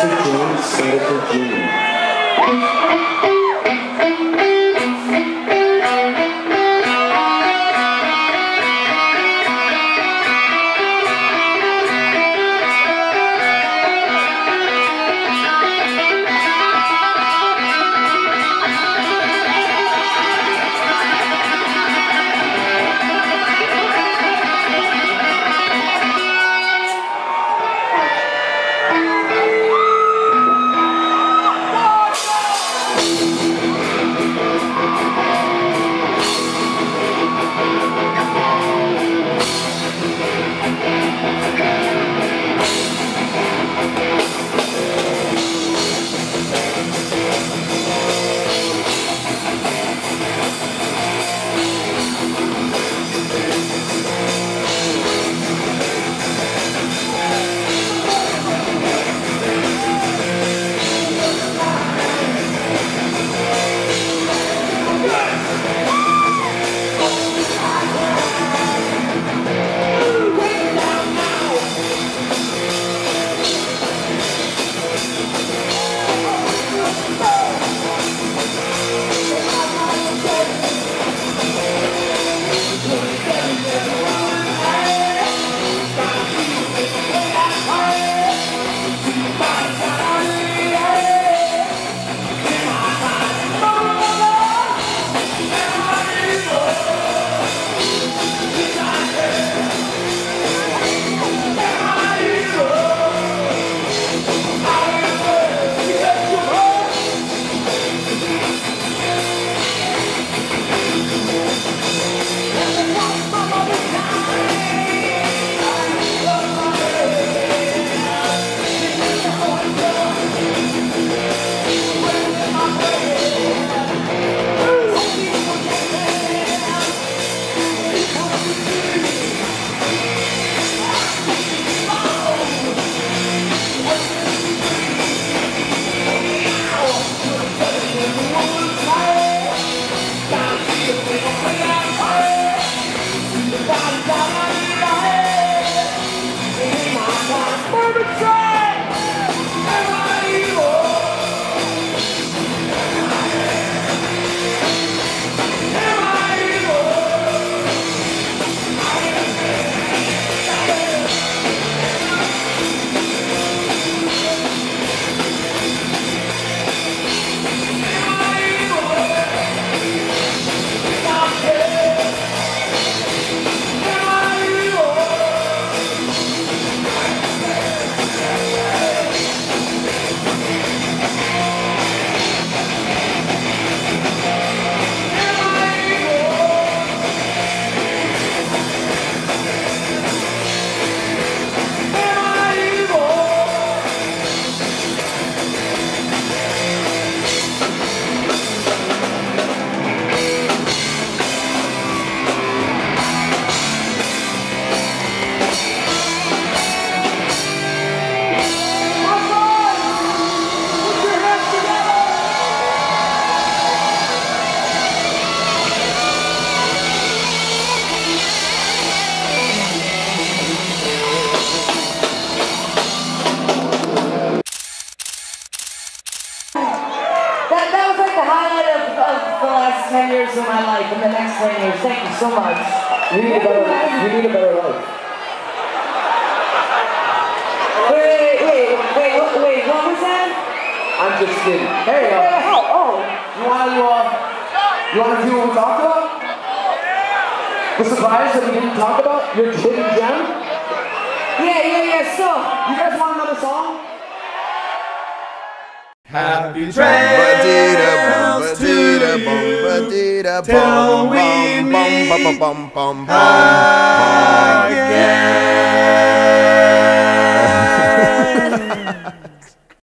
Singapore Junior. Highlight of, of the last 10 years of my life and the next 10 years. Thank you so much. You need a better life. Need a better life. Wait, wait, wait, wait, wait, what was that? I'm just kidding. Hey, uh, Oh, oh. you want to uh, you want to see what we talked about? The surprise that we didn't talk about? Your hidden gem? Yeah, yeah, yeah, so. You guys want another song? Happy Ba-dee-da, till we meet again.